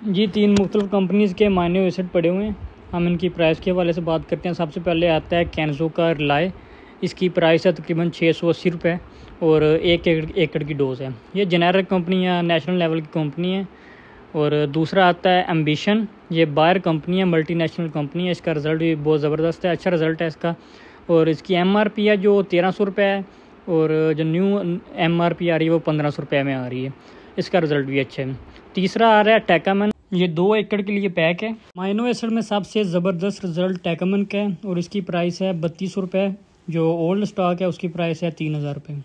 जी, तीन मुख्तलिफ़ कंपनीज़ के मायने एसिड पड़े हुए हैं। हम इनकी प्राइस के हवाले से बात करते हैं। सबसे पहले आता है कैंसो का रिलाय इसकी प्राइस है तकरीबन छः सौ अस्सी रुपये और एक एकड़ की डोज़ है। ये जेनेरिक कंपनी है नेशनल लेवल की कंपनी है। और दूसरा आता है एम्बिशन ये बायर कंपनी है मल्टी मल्टीनेशनल कंपनी है। इसका रिज़ल्ट भी बहुत ज़बरदस्त है। अच्छा रिज़ल्ट है इसका। और इसकी एम आर पी है जो तेरह सौ रुपये है। और जो न्यू एम आर पी आ रही है वो पंद्रह सौ रुपये में आ रही है। इसका रिज़ल्ट भी अच्छा है। तीसरा आ रहा है टैकामन ये दो एकड़ के लिए पैक है। माइनो एसड में सबसे ज़बरदस्त रिज़ल्ट टैकामन का है और इसकी प्राइस है बत्तीस सौ रुपये जो ओल्ड स्टॉक है, उसकी प्राइस है तीन हज़ार रुपये